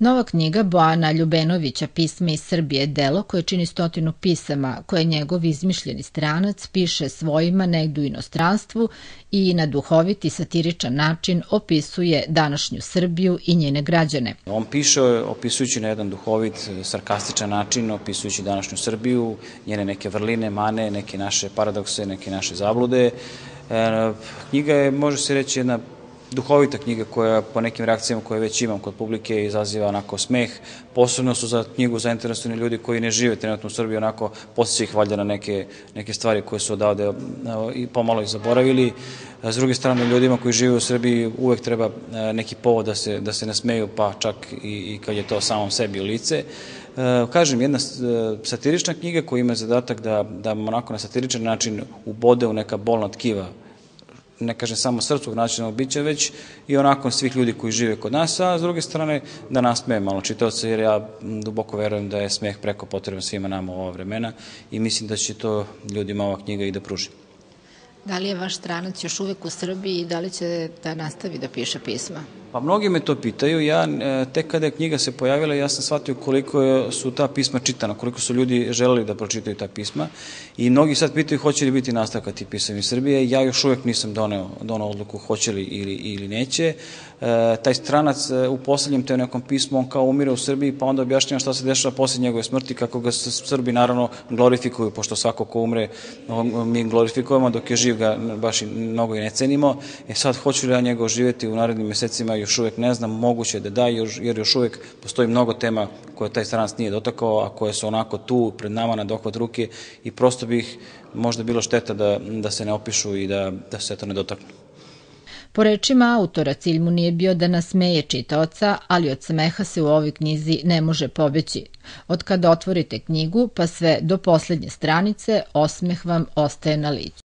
Nova knjiga Bojana Ljubenovića Pisma iz Srbije delo koje čini stotinu pisama koje njegov izmišljeni stranac piše svojima negdu inostranstvu i na duhoviti satiričan način opisuje današnju Srbiju i njene građane. On piše opisujući na jedan duhovit, sarkastičan način, opisujući današnju Srbiju, njene neke vrline, mane, neke naše paradokse, neke naše zablude. E, knjiga je, može se reći, jedna duhovita knjiga koja po nekim reakcijama koje već imam kod publike izaziva onako smeh. Posebno su za knjigu zainteresovani ljudi koji ne žive trenutno u Srbiji, onako posjeća ih valjda na neke, neke stvari koje su odavde i pomalo ih zaboravili. S druge strane, ljudima koji žive u Srbiji uvek treba neki povod da se, da se nasmeju, pa čak i, i kad je to samom sebi u lice. Kažem, jedna satirična knjiga koja ima zadatak da, da onako na satiričan način ubode u neka bolna tkiva ne kažem samo srpskog nacionalnog bića, već i onako svih ljudi koji žive kod nas, a s druge strane da nasmeje malo čitaoca, jer ja duboko verujem da je smeh preko potreban svima nama u ova vremena i mislim da će to ljudima ova knjiga i da pruži. Da li je vaš stranac još uvek u Srbiji i da li će da nastavi da piše pisma? Pa mnogi me to pitaju, ja e, tek kada je knjiga se pojavila, ja sam shvatio koliko su ta pisma čitana, koliko su ljudi želeli da pročitaju ta pisma i mnogi sad pitaju hoće li biti nastavka tih pisama Srbije, ja još uvek nisam doneo, doneo odluku hoće li ili, ili neće. E, taj stranac e, u poslednjem te nekom pismu, on kao umire u Srbiji, pa onda objašnjava šta se dešava posle njegove smrti, kako ga Srbi naravno glorifikuju, pošto svako ko umre mi glorifikujemo, dok je živ ga baš i mnogo i ne cenimo. E sad, hoću li ja njega živeti u narednim mesecima još uvek ne znam, moguće da da, jer još uvek postoji mnogo tema koje taj stranac nije dotakao, a koje su onako tu pred nama na dohvat ruke i prosto bih možda bilo šteta da, da se ne opišu i da, da se to ne dotaknu. Po rečima autora, cilj mu nije bio da nasmeje čitaoca, ali od smeha se u ovoj knjizi ne može pobeći. Od kada otvorite knjigu pa sve do poslednje stranice, osmeh vam ostaje na licu.